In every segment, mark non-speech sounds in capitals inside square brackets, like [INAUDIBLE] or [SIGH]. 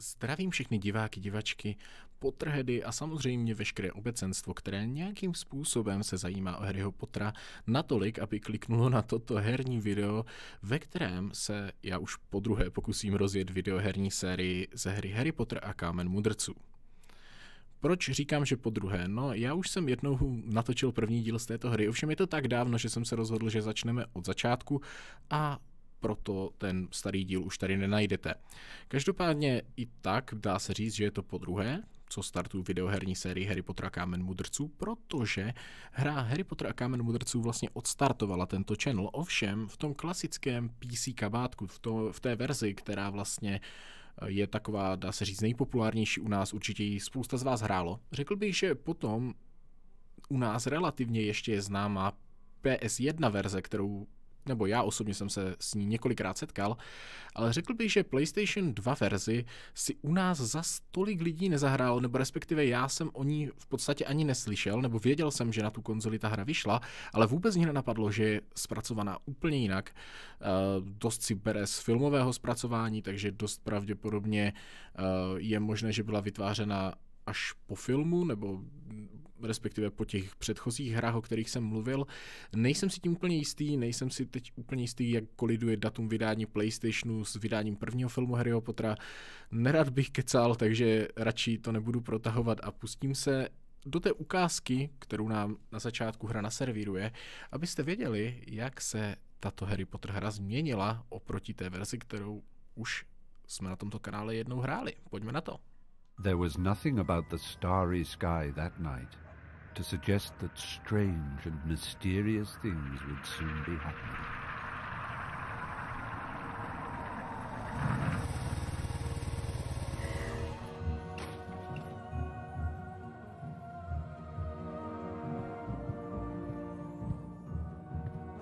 Zdravím všechny diváky, divačky, potrhedy a samozřejmě veškeré obecenstvo, které nějakým způsobem se zajímá o Harryho Pottera natolik, aby kliknulo na toto herní video, ve kterém se já už po druhé pokusím rozjet videoherní sérii ze hry Harry Potter a Kámen mudrců. Proč říkám, že po druhé? No, já už jsem jednou natočil první díl z této hry, ovšem je to tak dávno, že jsem se rozhodl, že začneme od začátku a proto ten starý díl už tady nenajdete. Každopádně i tak dá se říct, že je to po druhé, co startují videoherní sérii Harry Potter a Kámen mudrců, protože hra Harry Potter a Kámen mudrců vlastně odstartovala tento channel. Ovšem v tom klasickém PC kabátku, v, to, v té verzi, která vlastně je taková, dá se říct, nejpopulárnější u nás, určitě ji spousta z vás hrálo. Řekl bych, že potom u nás relativně ještě je známá PS1 verze, kterou nebo já osobně jsem se s ní několikrát setkal, ale řekl bych, že PlayStation 2 verzi si u nás za tolik lidí nezahrálo, nebo respektive já jsem o ní v podstatě ani neslyšel, nebo věděl jsem, že na tu konzoli ta hra vyšla, ale vůbec mě nenapadlo, že je zpracovaná úplně jinak. Eh, dost si bere z filmového zpracování, takže dost pravděpodobně eh, je možné, že byla vytvářena až po filmu, nebo respektive po těch předchozích hrách, o kterých jsem mluvil. Nejsem si tím úplně jistý, nejsem si teď úplně jistý, jak koliduje datum vydání PlayStationu s vydáním prvního filmu Harryho Pottera. Nerad bych kecal, takže radši to nebudu protahovat a pustím se do té ukázky, kterou nám na začátku hra naservíruje, abyste věděli, jak se tato Harry Potter hra změnila oproti té verzi, kterou už jsme na tomto kanále jednou hráli. Pojďme na to. There was nothing about the starry sky that night to suggest that strange and mysterious things would soon be happening.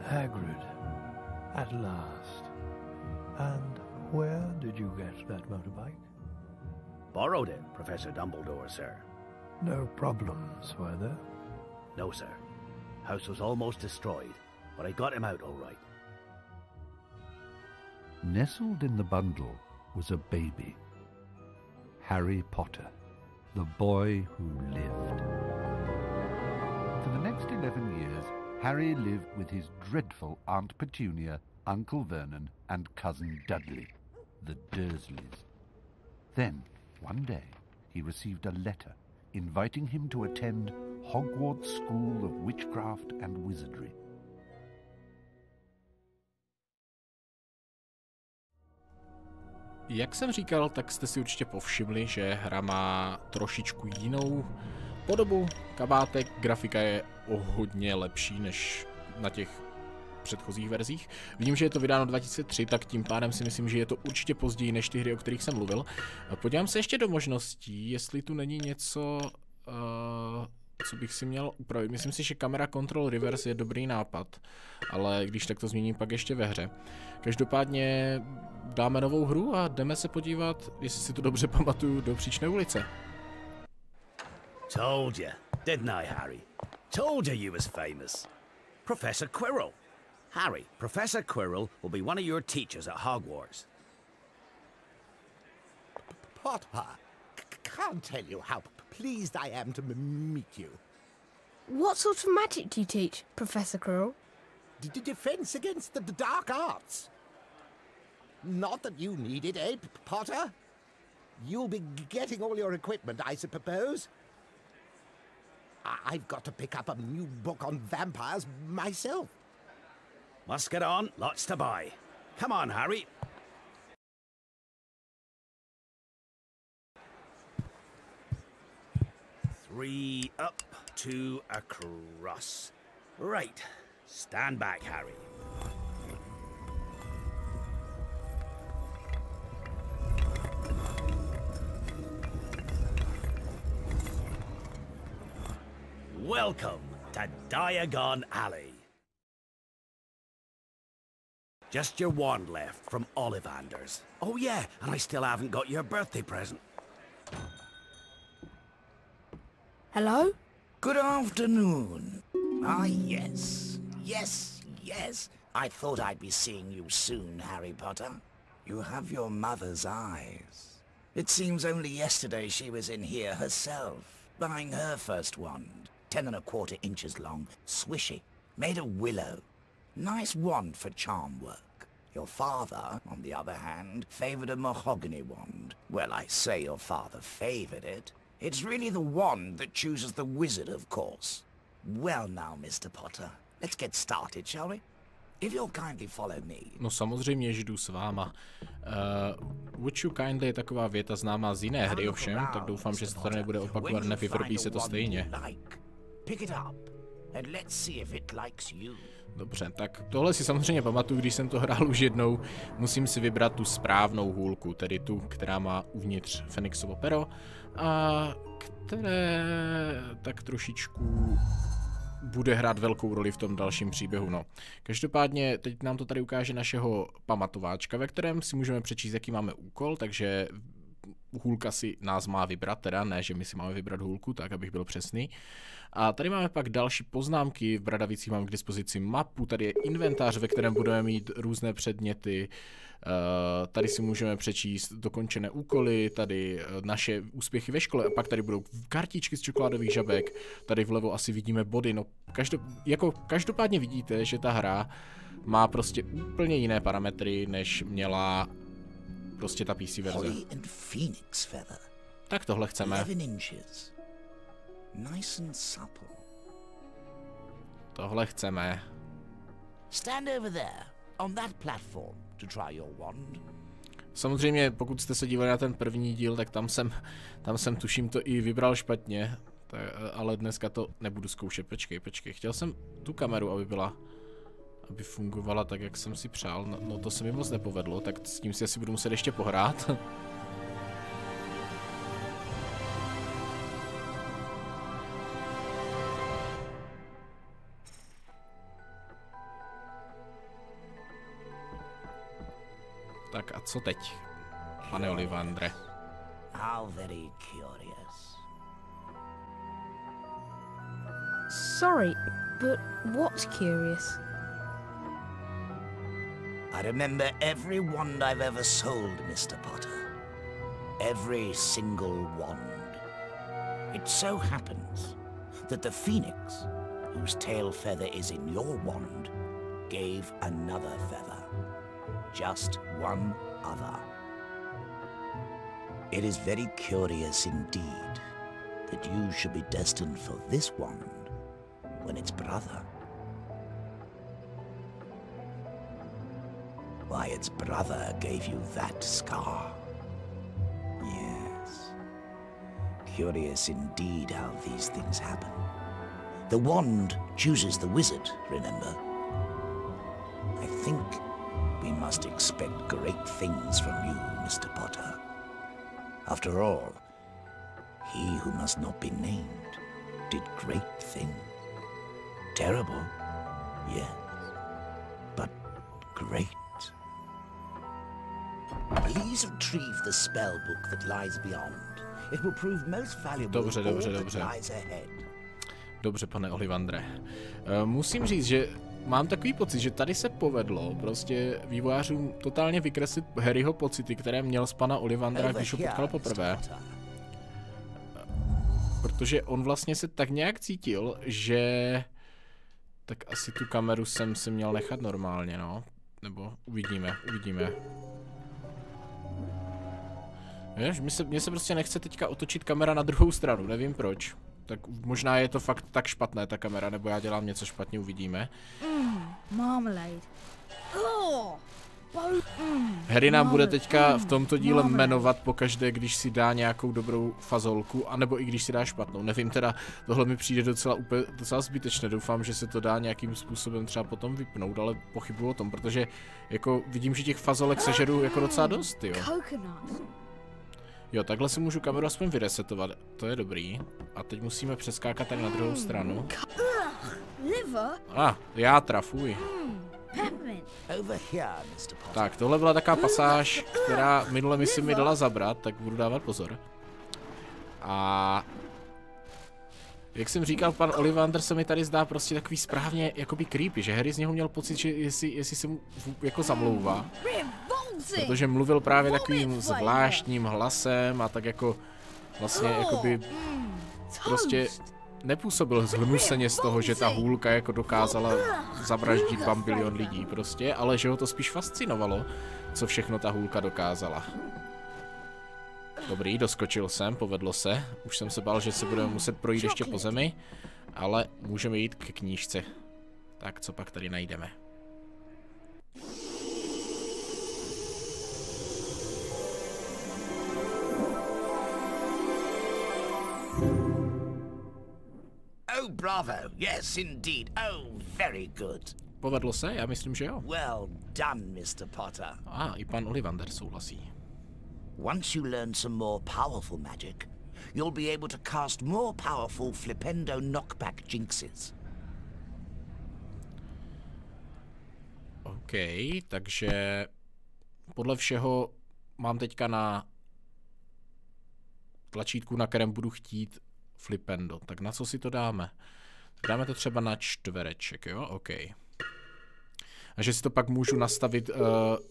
Hagrid, at last. And where did you get that motorbike? Borrowed it, Professor Dumbledore, sir. No problems, were there? No, sir. House was almost destroyed, but I got him out all right. Nestled in the bundle was a baby. Harry Potter, the boy who lived. For the next 11 years, Harry lived with his dreadful Aunt Petunia, Uncle Vernon, and Cousin Dudley, the Dursleys. Then, one day, he received a letter inviting him to attend Hogwarts School of Witchcraft and Wizardry. Jak jsem říkal, tak jste si určitě povšimli, že hra má trošičku jinou podobu. Kabátek, grafika je o hodně lepší než na těch předchozích verzích. Vím, že je to vydáno 2003, tak tím pádem si myslím, že je to určitě později než ty hry, o kterých jsem mluvil. Podívám se ještě do možností, jestli tu není něco, uh, co bych si měl upravit. Myslím si, že kamera control reverse je dobrý nápad, ale když tak to změním pak ještě ve hře. Každopádně dáme novou hru a jdeme se podívat, jestli si to dobře [LAUGHS] pamatuju, do příčné ulice. Told you, didn't I, Harry? Told you you was famous. Professor Quirrell. Harry, Professor Quirrell will be one of your teachers at Hogwarts. Potter, can't tell you how pleased I am to meet you. What sort of magic do you teach, Professor Quirrell? D defense against the, the dark arts. Not that you need it, eh, Potter? You'll be getting all your equipment, I suppose. I I've got to pick up a new book on vampires myself. Must get on, lots to buy. Come on, Harry. Three up, two across. Right, stand back, Harry. Welcome to Diagon Alley. Just your wand left from Ollivanders. Oh yeah, and I still haven't got your birthday present. Hello? Good afternoon. Ah, yes. Yes, yes. I thought I'd be seeing you soon, Harry Potter. You have your mother's eyes. It seems only yesterday she was in here herself, buying her first wand. Ten and a quarter inches long, swishy, made of willow. Nice wand for charm work. Your father, on the other hand, favored a mahogany wand. Well, I say your father favored it. It's really the wand that chooses the wizard, of course. Well now, Mr. Potter, let's get started, shall we? If you'll kindly follow me. No samozřejmě, že jdu s váma. Uh, would you kindly je taková věta známá z jiné hry ovšem, tak doufám, že se to nebude opakovat, nevyvrbí se to stejně. Pick it up Dobře, tak tohle si samozřejmě pamatuju, když jsem to hrál už jednou. Musím si vybrat tu správnou hůlku, tedy tu, která má uvnitř Fenixovo pero a které tak trošičku bude hrát velkou roli v tom dalším příběhu. No. Každopádně teď nám to tady ukáže našeho pamatováčka, ve kterém si můžeme přečíst, jaký máme úkol, takže hůlka si nás má vybrat, teda ne, že my si máme vybrat hůlku, tak abych byl přesný. A tady máme pak další poznámky, v Bradavicích mám k dispozici mapu, tady je inventář, ve kterém budeme mít různé předměty, Uh, tady si můžeme přečíst dokončené úkoly, tady uh, naše úspěchy ve škole a pak tady budou kartičky z čokoládových žabek, tady vlevo asi vidíme body, no každo, jako každopádně vidíte, že ta hra má prostě úplně jiné parametry, než měla prostě ta PC verze. Tak tohle chceme. Tohle chceme. Stand over there, on that platform, to try your wand. Samozřejmě, pokud jste se dívali na ten první díl, tak tam jsem, tam jsem tuším to i vybral špatně, tak, ale dneska to nebudu zkoušet. Počkej, počkej, chtěl jsem tu kameru, aby byla, aby fungovala tak, jak jsem si přál. No, no to se mi moc nepovedlo, tak s tím si asi budu muset ještě pohrát. [LAUGHS] Tak a co teď, pane Olivandre? How very curious. Sorry, but what's curious? I remember every wand I've ever sold, Mr. Potter. Every single wand. It so happens that the phoenix, whose tail feather is in your wand, gave another feather just one other. It is very curious indeed that you should be destined for this wand when its brother. Why, its brother gave you that scar. Yes. Curious indeed how these things happen. The wand chooses the wizard, remember? I think we must expect great things from you, Mr. Potter. After all, he who must not be named did great things. Terrible, yes, but great. Please retrieve the spell book that lies beyond. It will prove most valuable dobře, dobře, dobře. Dobře, pane Olivandre. Uh, musím říct, že mám takový pocit, že tady se povedlo prostě vývojářům totálně vykreslit Harryho pocity, které měl z pana Olivandra, když ho potkal poprvé. Protože on vlastně se tak nějak cítil, že... Tak asi tu kameru jsem si měl nechat normálně, no. Nebo uvidíme, uvidíme. Víš, mně se, mně se prostě nechce teďka otočit kamera na druhou stranu, nevím proč. Tak možná je to fakt tak špatné, ta kamera, nebo já dělám něco špatně, uvidíme. Mm, marmalade. Oh, Harry nám bude teďka v tomto díle jmenovat pokaždé, když si dá nějakou dobrou fazolku, anebo i když si dá špatnou. Nevím teda, tohle mi přijde docela, úplně, docela zbytečné. Doufám, že se to dá nějakým způsobem třeba potom vypnout, ale pochybuju o tom, protože jako vidím, že těch fazolek sežeru jako docela dost, jo. Jo, takhle si můžu kameru aspoň vyresetovat, to je dobrý. A teď musíme přeskákat tady na druhou stranu. A, ah, já trafuj. Tak, tohle byla taková pasáž, která minule mi si mi dala zabrat, tak budu dávat pozor. A Jak jsem říkal, pan Ollivander se mi tady zdá prostě takový správně jakoby creepy, že Harry z něho měl pocit, že jestli, jestli se mu jako zamlouvá, protože mluvil právě takovým zvláštním hlasem a tak jako vlastně jakoby prostě nepůsobil zhnuseně z toho, že ta hůlka jako dokázala zavraždit bambilion lidí prostě, ale že ho to spíš fascinovalo, co všechno ta hůlka dokázala. Dobrý, doskočil jsem, povedlo se. Už jsem se bál, že se budeme muset projít ještě po zemi, ale můžeme jít k knížce. Tak, co pak tady najdeme? Oh, bravo. Yes, indeed. Oh, very good. Povedlo se? Já myslím, že jo. Well done, Mr. Potter. A, i pan Ollivander souhlasí. Once you learn some more powerful magic, you'll be able to cast more powerful Flipendo knockback jinxes. OK, takže podle všeho mám teďka na tlačítku, na kterém budu chtít flipendo. Tak na co si to dáme? Dáme to třeba na čtvereček, jo? OK. A že si to pak můžu nastavit, uh,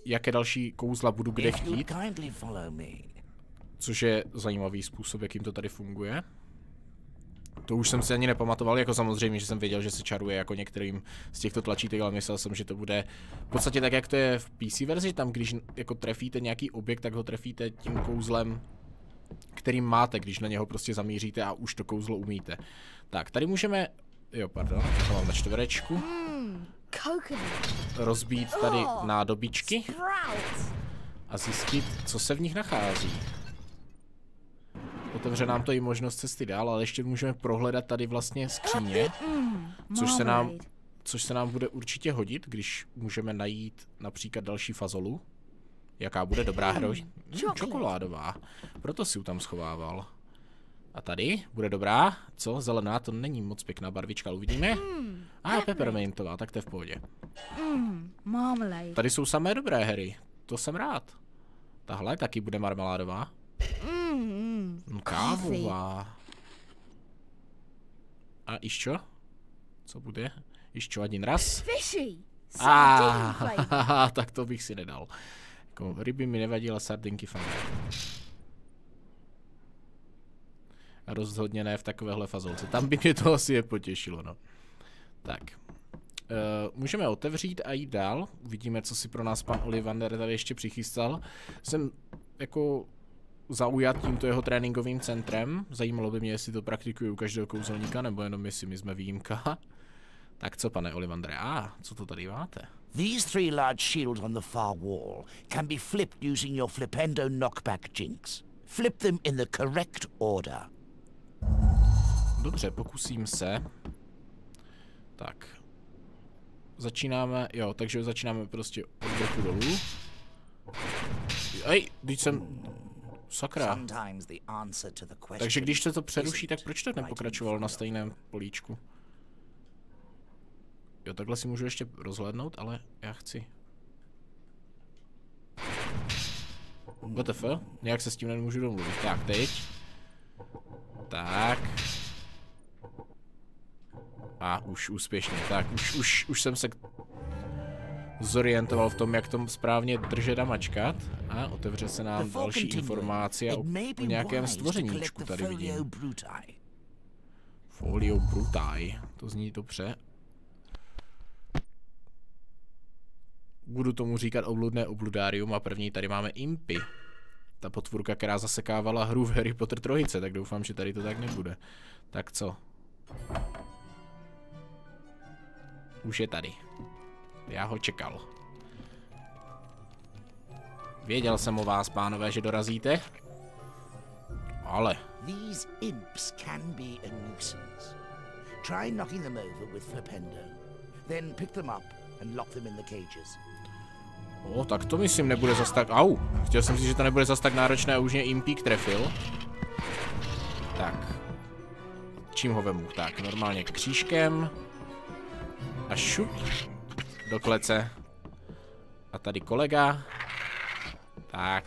jaké další kouzla budu kde chtít, což je zajímavý způsob, jakým to tady funguje. To už jsem si ani nepamatoval, jako samozřejmě, že jsem věděl, že se čaruje jako některým z těchto tlačítek, ale myslel jsem, že to bude v podstatě tak, jak to je v PC verzi, tam když jako trefíte nějaký objekt, tak ho trefíte tím kouzlem, kterým máte, když na něho prostě zamíříte a už to kouzlo umíte. Tak, tady můžeme, jo, pardon, to mám na čtverečku, rozbít tady nádobičky Sprouts. a zjistit, co se v nich nachází. Otevře nám to i možnost cesty dál, ale ještě můžeme prohledat tady vlastně skříně, což se nám, což se nám bude určitě hodit, když můžeme najít například další fazolu. Jaká bude dobrá hrož? Čokoládová. Proto si ji tam schovával. A tady bude dobrá. Co? Zelená, to není moc pěkná barvička, ale uvidíme. A ah, peppermintová, tak to je v pohodě. Tady jsou samé dobré hry. To jsem rád. Tahle taky bude marmeládová. No, kávová. A ještě? Co bude? Ještě jedin raz. Fishy. [LAUGHS] Ah, tak to bych si nedal. Jako ryby mi nevadila, sardinky fajn. A rozhodně ne v takovéhle fazolce. Tam by mě to asi je potěšilo, no. Tak. Uh, můžeme otevřít a jít dál. Uvidíme, co si pro nás pan Olivander tady ještě přichystal. Jsem jako zaujat tímto jeho tréninkovým centrem. Zajímalo by mě, jestli to praktikuje u každého kouzelníka, nebo jenom jestli my jsme výjimka. Tak co, pane Olivandre? A, co to tady máte? These three large shields on the far wall can be flipped using your Flipendo knockback jinx. Flip them in the correct order. Dobře, pokusím se. Tak. Začínáme, jo, takže začínáme prostě od vrchu dolů. Ej, když jsem... Sakra. Takže když se to přeruší, tak proč to nepokračovalo na stejném políčku? Jo, takhle si můžu ještě rozhlédnout, ale já chci. WTF? Nějak se s tím nemůžu domluvit. Tak, teď. Tak. A už úspěšně. Tak, už, už, už jsem se zorientoval v tom, jak to správně držet a mačkat. A otevře se nám další informace o, o nějakém stvořeníčku tady vidím. Folio Brutai. To zní dobře. Budu tomu říkat obludné obludárium a první tady máme Impy. Ta potvůrka, která zasekávala hru v Harry Potter trojice, tak doufám, že tady to tak nebude. Tak co? Už je tady. Já ho čekal. Věděl jsem o vás, pánové, že dorazíte. Ale These imps can be a nuisance. Try knocking them over with Flipendo. Then pick them up and lock them in the cages. O, tak to myslím nebude zas tak... Au! Chtěl jsem si, že to nebude zas tak náročné a už mě Impík trefil. Tak. Čím ho vemu? Tak, normálně křížkem. A šup. Do klece. A tady kolega. Tak.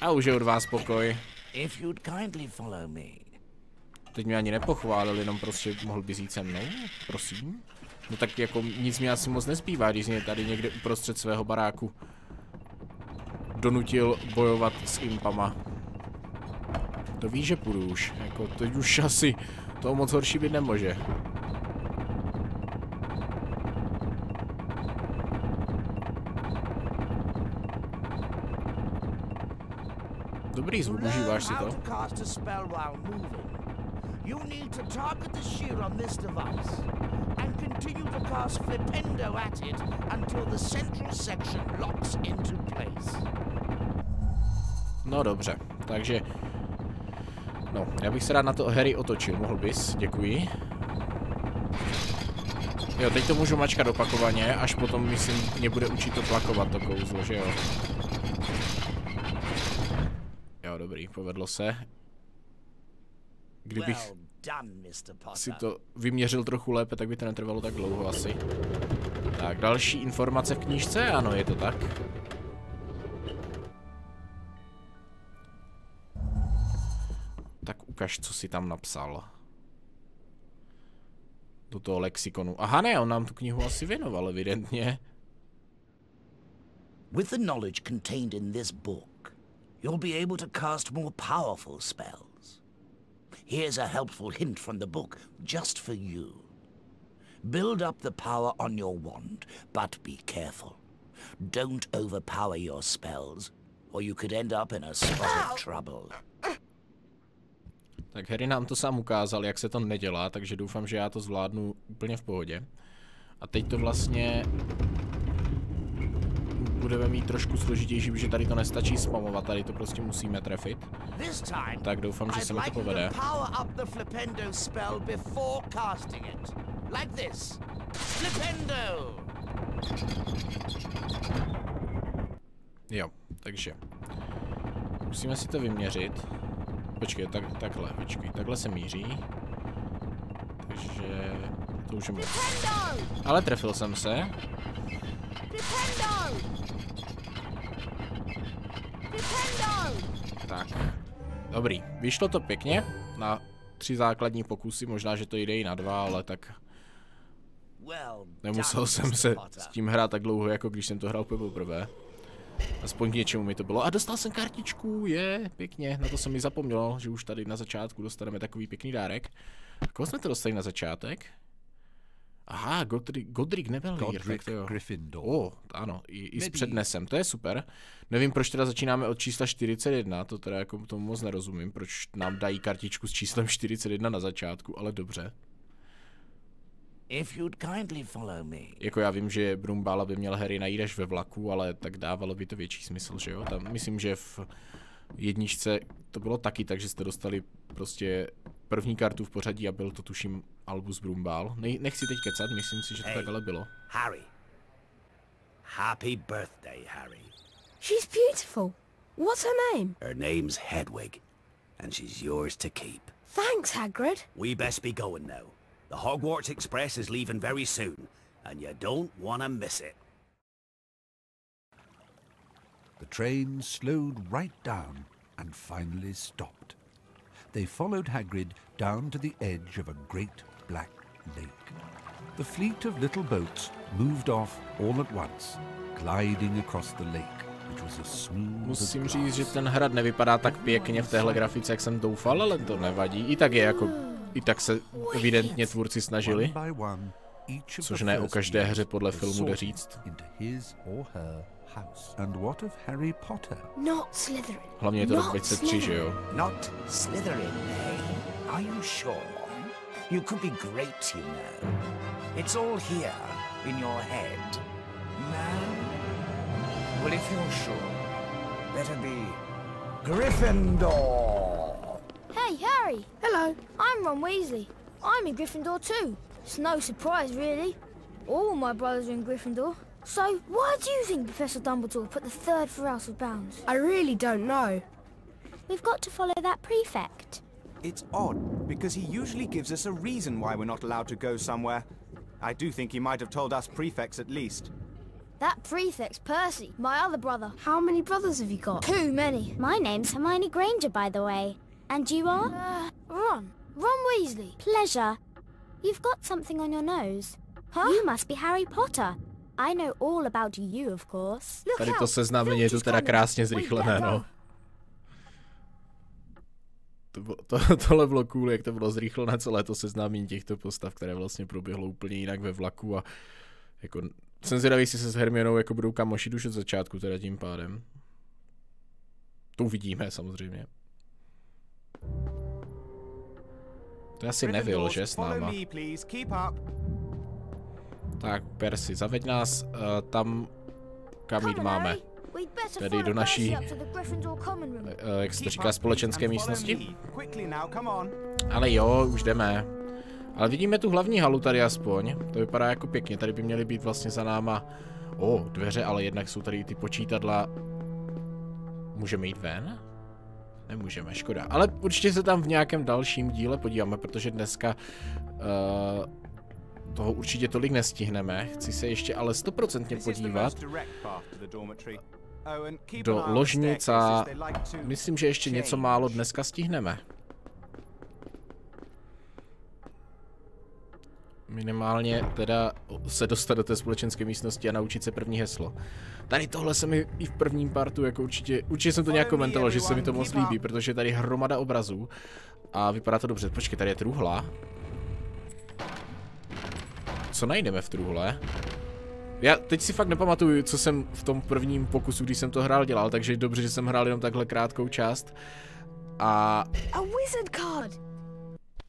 A už je od vás pokoj. If you'd kindly follow me. Teď mě ani nepochválil, jenom prostě mohl by jít se mnou, prosím. No tak jako nic mi asi moc nezbývá, když mě tady někde uprostřed svého baráku donutil bojovat s impama. To víš, že půjdu už, jako teď už asi to moc horší být nemůže. Dobrý zvuk, užíváš si to? You need to target the shield on this device and continue to cast Flipendo at it until the central section locks into place. No dobře, takže... No, já bych se rád na to Harry otočil, mohl bys, děkuji. Jo, teď to můžu mačkat opakovaně, až potom, myslím, mě bude učit to tlakovat to kouzlo, že jo? Jo, dobrý, povedlo se. Kdybych si to vyměřil trochu lépe, tak by to netrvalo tak dlouho asi. Tak, další informace v knížce? Ano, je to tak. Tak ukaž, co si tam napsal. Do toho lexikonu. Aha, ne, on nám tu knihu asi věnoval, evidentně. With the knowledge contained in this book, you'll be able to cast more powerful spells. Here's a helpful hint from the book, just for you. Build up the power on your wand, but be careful. Don't overpower your spells, or you could end up in a spot of trouble. Tak Harry nám to sám ukázal, jak se to nedělá, takže doufám, že já to zvládnu úplně v pohodě. A teď to vlastně budeme mít trošku složitější, protože tady to nestačí spamovat, tady to prostě musíme trefit. Tak doufám, že se mi to povede. Jo, takže musíme si to vyměřit. Počkej, tak, takhle, počkej, takhle se míří. Takže to už je moc. Ale trefil jsem se. Tak, dobrý. Vyšlo to pěkně na tři základní pokusy, možná, že to jde i na dva, ale tak nemusel jsem se s tím hrát tak dlouho, jako když jsem to hrál poprvé. Aspoň k něčemu mi to bylo. A dostal jsem kartičku, je, pěkně. Na to jsem mi zapomněl, že už tady na začátku dostaneme takový pěkný dárek. Koho jsme to dostali na začátek? Aha, Godric, Godric tak Godric to jo. Gryffindor. O, ano, i, i s přednesem, to je super. Nevím, proč teda začínáme od čísla 41, to teda jako tomu moc nerozumím, proč nám dají kartičku s číslem 41 na začátku, ale dobře. If you'd kindly follow me. Jako já vím, že Brumbála by měl Harry najít až ve vlaku, ale tak dávalo by to větší smysl, že jo? Tam myslím, že v jedničce to bylo taky, takže jste dostali prostě první kartu v pořadí a byl to tuším Albus Brumbál. Ne, nechci teď kecat, myslím si, že to Hej. tak ale bylo. Harry. Happy birthday, Harry. She's beautiful. What's her name? Her name's Hedwig, and she's yours to keep. Thanks, Hagrid. We best be going now. The Hogwarts Express is leaving very soon, and you don't want to miss it. The train slowed right down and finally stopped. They followed Hagrid down to the edge of a great black lake. The fleet of little boats moved off all at once, gliding across the lake, Musím říct, že ten hrad nevypadá tak pěkně v téhle grafice, jak jsem doufal, ale to nevadí. I tak je jako, i tak se evidentně tvůrci snažili. Což ne o každé hře podle filmu jde říct. Into his or her house. And what of Harry Potter? Not Slytherin. Hlavně je to rok Not 23, že? Not Slytherin, eh? Are you sure? You could be great, you know. It's all here, in your head. No? Well, if you're sure, better be Gryffindor. Hey, Harry! Hello. I'm Ron Weasley. I'm in Gryffindor too. It's no surprise, really. All my brothers are in Gryffindor. So, why do you think Professor Dumbledore put the third for out of Bounds? I really don't know. We've got to follow that prefect. It's odd, because he usually gives us a reason why we're not allowed to go somewhere. I do think he might have told us prefects at least. That prefect's Percy, my other brother. How many brothers have you got? Too many. My name's Hermione Granger, by the way. And you are? Uh, Ron. Ron Weasley. Pleasure. You've got something on your nose. Huh? You must be Harry Potter. I know all about you, of course. Look Tady out. to seznámení je is teda krásně zrychlené, no. To, bylo- to, [LAUGHS] tohle bylo cool, jak to bylo zrychlené celé to seznámení těchto postav, které vlastně proběhlo úplně jinak ve vlaku a jako jsem zvědavý, jestli se s Hermionou jako budou kamoši už od začátku teda tím pádem. To uvidíme samozřejmě. To asi Gryffindors, že s náma. Tak, Percy, zaveď nás uh, tam, kam jít máme. Better Tedy do naší-. Uh, jak se to říká, společenské místnosti? Ale jo, už jdeme. Ale vidíme tu hlavní halu tady aspoň. To vypadá jako pěkně. Tady by měly být vlastně za náma... O, oh, dveře, ale jednak jsou tady ty počítadla. Můžeme jít ven? Nemůžeme, škoda. Ale určitě se tam v nějakém dalším díle podíváme, protože dneska uh, toho určitě tolik nestihneme. Chci se ještě ale stoprocentně podívat. Oh, do ložnic a myslím, že ještě něco málo dneska stihneme. Minimálně teda se dostat do té společenské místnosti a naučit se první heslo. Tady tohle se mi i v prvním partu, jako určitě, určitě jsem to nějak komentoval, že se mi to moc líbí, protože je tady hromada obrazů a vypadá to dobře. Počkej, tady je truhla. Co najdeme v truhle? Já teď si fakt nepamatuju, co jsem v tom prvním pokusu, když jsem to hrál, dělal, takže dobře, že jsem hrál jenom takhle krátkou část. A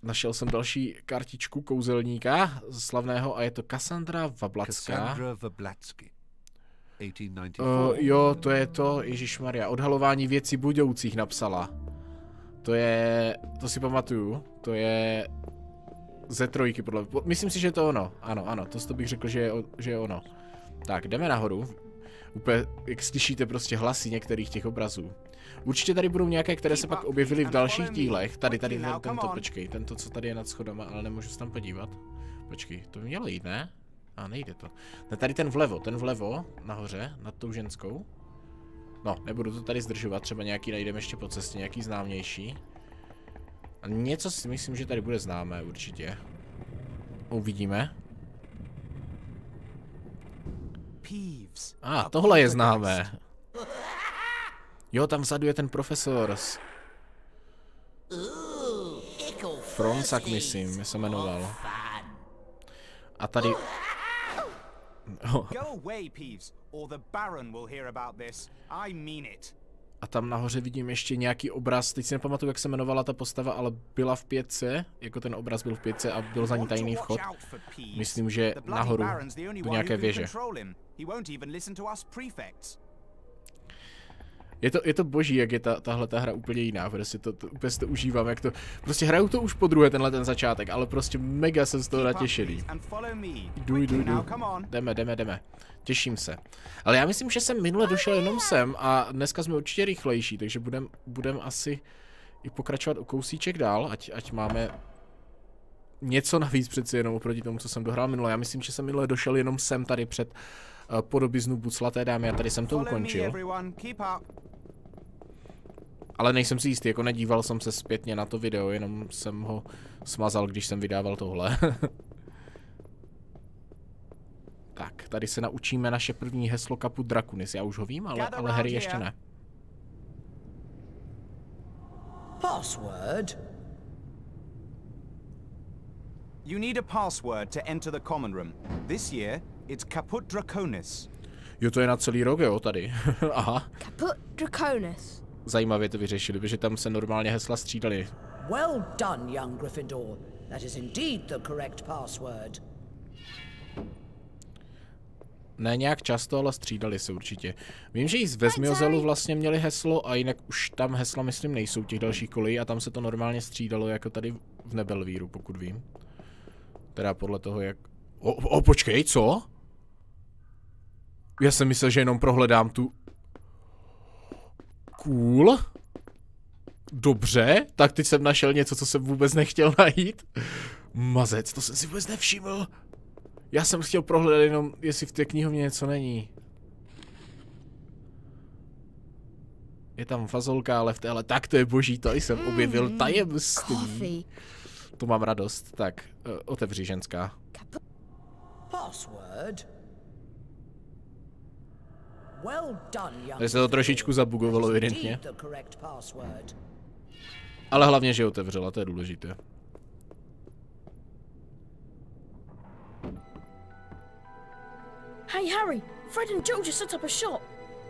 našel jsem další kartičku kouzelníka slavného a je to Cassandra 1894. Uh, jo, to je to, Ježíš Maria, odhalování věcí budoucích napsala. To je, to si pamatuju, to je ze trojky podle, po- myslím si, že je to ono, ano, ano, to, to bych řekl, že je, že je ono. Tak, jdeme nahoru, úplně, jak slyšíte prostě hlasy některých těch obrazů. Určitě tady budou nějaké, které se pak objevily v dalších dílech, tady, tady, ten, tento, počkej, tento, co tady je nad schodama, ale nemůžu se tam podívat. Počkej, to by mělo jít, ne? A nejde to. Ne, tady ten vlevo, ten vlevo, nahoře, nad tou ženskou. No, nebudu to tady zdržovat, třeba nějaký najdeme ještě po cestě, nějaký známější. Něco si myslím, že tady bude známé určitě. Uvidíme. A, ah, tohle je známé. Jo, tam vzadu je ten profesor. Fronsak, myslím, se jmenoval. A tady... Oh, A tam nahoře vidím ještě nějaký obraz, teď si nepamatuju, jak se jmenovala ta postava, ale byla v pětce, jako ten obraz byl v pětce a byl za ní tajný vchod. Myslím, že nahoru, do nějaké věže. control him. He won't even listen to us prefects. Je to, je to boží, jak je ta, tahle ta hra úplně jiná, prostě to, to, úplně si to užívám, jak to, prostě hraju to už po druhé tenhle ten začátek, ale prostě mega jsem z toho natěšený. Jdu, jdu, jdu. Jdeme, jdeme, jdeme. Těším se. Ale já myslím, že jsem minule došel jenom sem a dneska jsme určitě rychlejší, takže budem, budem asi i pokračovat o kousíček dál, ať, ať máme něco navíc přeci jenom oproti tomu, co jsem dohrál minule. Já myslím, že jsem minule došel jenom sem tady před uh, podobiznu Buclaté dámy a tady jsem to ukončil. Ale nejsem si jistý, jako nedíval jsem se zpětně na to video, jenom jsem ho smazal, když jsem vydával tohle. [LAUGHS] tak, tady se naučíme naše první heslo kapu Drakunis. Já už ho vím, ale, ale Harry ještě ne. Password? You need a password to enter the common room. This year, it's Caput Draconis. Jo, to je na celý rok, jo, tady. [LAUGHS] Aha, Caput Draconis. zajímavě to vyřešili, protože tam se normálně hesla střídali. Well done, young Gryffindor. That is indeed the correct password. Ne nějak často, ale střídali se určitě. Vím, že i z Vezmiozelu vlastně měli heslo a jinak už tam hesla, myslím, nejsou těch dalších kolejí a tam se to normálně střídalo jako tady v Nebelvíru, pokud vím. Teda podle toho, jak... O, o počkej, co? Já jsem myslel, že jenom prohledám tu... Cool. Dobře, tak teď jsem našel něco, co jsem vůbec nechtěl [LAUGHS] najít. Mazec, to jsem si vůbec nevšiml. Já jsem chtěl prohledat jenom, jestli v té knihovně něco není. Je tam fazolka, ale v téhle, tak to je boží, tady jsem objevil tajemství. To mám radost. Tak, uh, otevři ženská. Password? Well done, young Tady se to trošičku zabugovalo, evidentně. Ale hlavně, že otevřela, to je důležité. Hey Harry, Fred and George have set up a shop.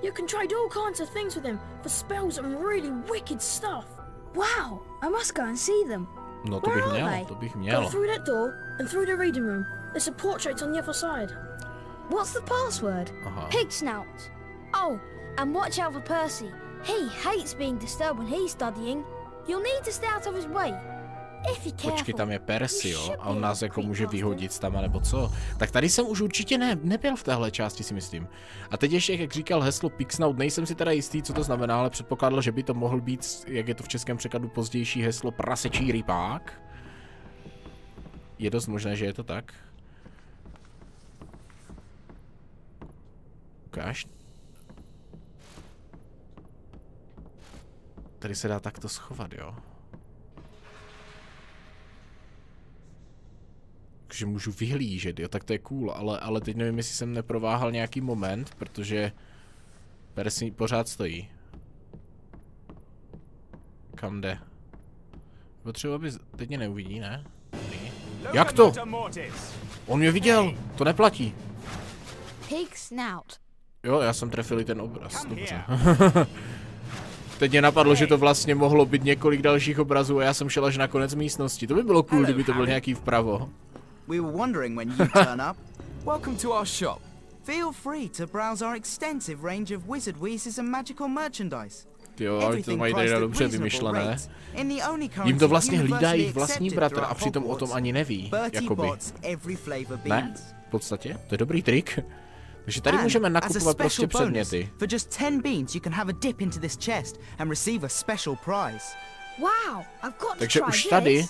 You can trade all kinds of things with them for spells and really wicked stuff. Wow, I must go and see them. No to Where bych měl, to bych Go měl. through that door and through the reading room. There's a portrait on the other side. What's the password? Aha. Pig snout. Oh, and watch out for Percy. He hates being disturbed when he's studying. You'll need to stay out of his way. Počkej, tam je Percy, jo? A on nás jako může vyhodit tam, nebo co? Tak tady jsem už určitě ne, nebyl v téhle části, si myslím. A teď ještě, jak říkal heslo Pixnout, nejsem si teda jistý, co to znamená, ale předpokládal, že by to mohl být, jak je to v českém překladu, pozdější heslo prasečí rypák. Je dost možné, že je to tak. Ukáž. Tady se dá takto schovat, jo? že můžu vyhlížet, jo, tak to je cool, ale, ale teď nevím, jestli jsem neprováhal nějaký moment, protože Percy pořád stojí. Kam jde? Potřebuji, aby... z- Teď mě neuvidí, ne? Dobrý. Jak to? On mě viděl, to neplatí. Pig snout. Jo, já jsem trefil i ten obraz, dobře. [LAUGHS] Teď mě napadlo, že to vlastně mohlo být několik dalších obrazů a já jsem šel až na konec místnosti. To by bylo cool, kdyby to byl nějaký vpravo. We were wondering when you'd turn up. [LAUGHS] Welcome to our shop. Feel free to browse our extensive range of wizard wheezes and magical merchandise. Ty jo, ale to mají tady dobře vymyšlené. Jim currency to vlastně hlídá jejich vlastní bratr a přitom o tom ani neví, jakoby. Ne? V podstatě? To je dobrý trik. Takže tady můžeme as a nakupovat prostě special bonus, předměty. For just 10 beans, you can have a dip into this chest and receive a special prize. Wow, I've got Takže to try už tady,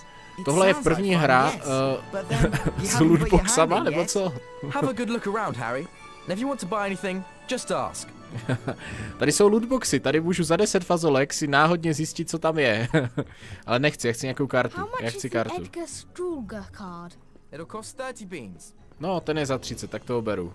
tohle je první hra uh, [LAUGHS] s lootboxama, nebo co? Have a [LAUGHS] good look around, Harry. And if you want to buy anything, just ask. [LAUGHS] Tady jsou lootboxy, tady můžu za 10 fazolek si náhodně zjistit, co tam je. Ale nechci, já chci nějakou kartu. How Já much chci is the kartu. Edgar Strulger card? It'll cost 30 beans. No, ten je za 30, tak toho beru.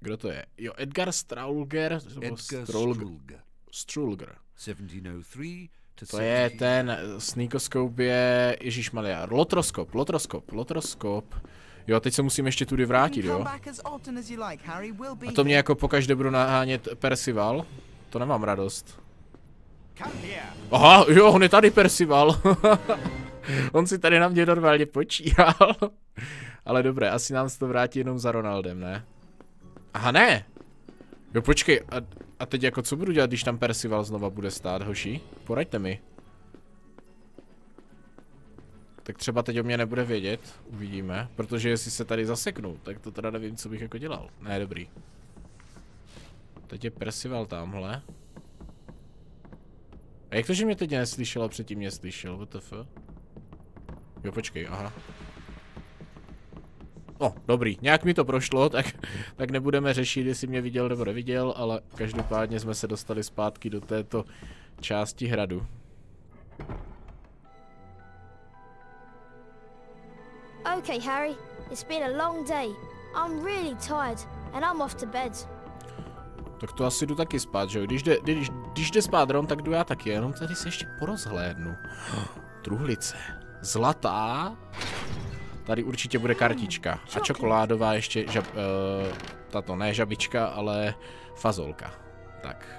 Kdo to je? Jo, Edgar Straulger. nebo Edgar Strulger. Strulger. Strulger. 1703 to je ten sneakoskop je, ježišmalia, lotroskop, lotroskop, lotroskop. Jo, teď se musím ještě tudy vrátit, jo. A to mě jako pokaždé budu nahánět Percival. To nemám radost. Aha, jo, on je tady Percival. [LAUGHS] on si tady na mě normálně počíhal. [LAUGHS] Ale dobré, asi nám se to vrátí jenom za Ronaldem, ne? Aha, ne! Jo, počkej, a, a teď jako co budu dělat, když tam Percival znova bude stát, hoši? Poraďte mi. Tak třeba teď o mě nebude vědět, uvidíme, protože jestli se tady zaseknu, tak to teda nevím, co bych jako dělal. Ne, dobrý. Teď je Percival tamhle. A jak to, že mě teď neslyšel a předtím mě slyšel, WTF? Jo, počkej, aha. No, dobrý, nějak mi to prošlo, tak, tak nebudeme řešit, jestli mě viděl nebo neviděl, ale každopádně jsme se dostali zpátky do této části hradu. Okay, Harry, it's been a long day. I'm really tired, and I'm off to bed. Tak to asi jdu taky spát, že jo? Když jde, když, když jde spát Ron, tak jdu já taky, jenom tady se ještě porozhlédnu. [GASPS] Truhlice. Zlatá. Tady určitě bude kartička. A čokoládová ještě žab, uh, tato, ne žabička, ale fazolka. Tak.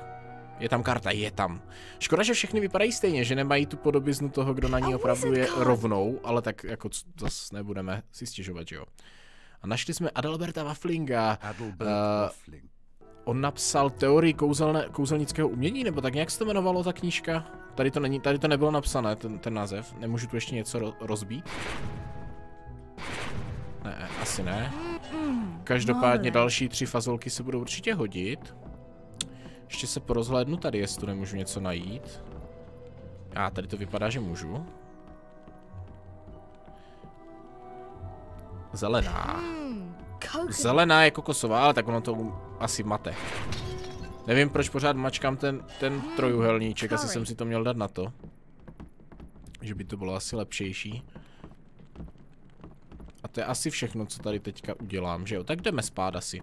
Je tam karta, je tam. Škoda, že všechny vypadají stejně, že nemají tu podobiznu toho, kdo na ní opravdu je rovnou, ale tak jako c- zas nebudeme si stěžovat, že jo. A našli jsme Adalberta Wafflinga. Adalbert eh, Waffling. On napsal teorii kouzelné, kouzelnického umění, nebo tak nějak se to jmenovalo ta knížka? Tady to není, tady to nebylo napsané, ten, ten název. Nemůžu tu ještě něco ro- rozbít? Ne, asi ne. Každopádně další tři fazolky se budou určitě hodit. Ještě se porozhlédnu tady, jestli tu nemůžu něco najít. A tady to vypadá, že můžu. Zelená. Zelená je kokosová, ale tak ono to asi mate. Nevím, proč pořád mačkám ten, ten trojuhelníček, asi jsem si to měl dát na to. že by to bylo asi lepšejší. To je asi všechno, co tady teďka udělám, že jo? Tak jdeme spát asi.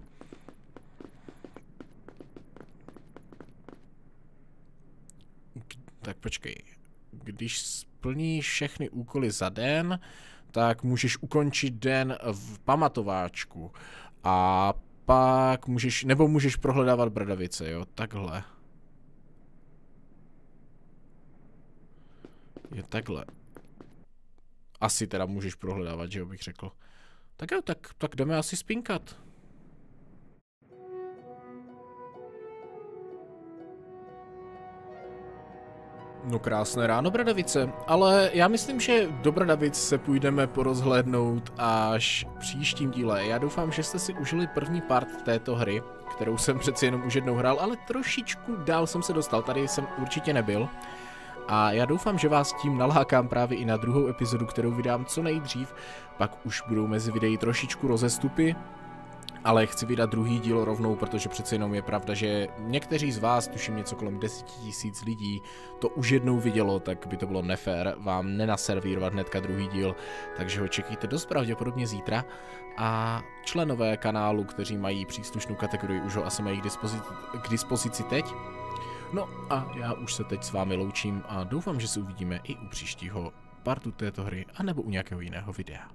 Tak počkej. Když splníš všechny úkoly za den, tak můžeš ukončit den v pamatováčku. A pak můžeš, nebo můžeš prohledávat bradavice, jo, takhle. Je takhle. Asi teda můžeš prohledávat, že jo, bych řekl. Tak jo, tak, tak jdeme asi spinkat. No krásné ráno, Bradavice, ale já myslím, že do Bradavic se půjdeme porozhlédnout až příštím díle. Já doufám, že jste si užili první part této hry, kterou jsem přeci jenom už jednou hrál, ale trošičku dál jsem se dostal, tady jsem určitě nebyl. A já doufám, že vás tím nalákám právě i na druhou epizodu, kterou vydám co nejdřív, pak už budou mezi videí trošičku rozestupy, ale chci vydat druhý díl rovnou, protože přece jenom je pravda, že někteří z vás, tuším něco kolem 10 tisíc lidí, to už jednou vidělo, tak by to bylo nefér vám nenaservírovat hnedka druhý díl, takže ho čekejte dost pravděpodobně zítra. A členové kanálu, kteří mají příslušnou kategorii, už ho asi mají k dispozici, k dispozici teď. No a já už se teď s vámi loučím a doufám, že se uvidíme i u příštího partu této hry, anebo u nějakého jiného videa.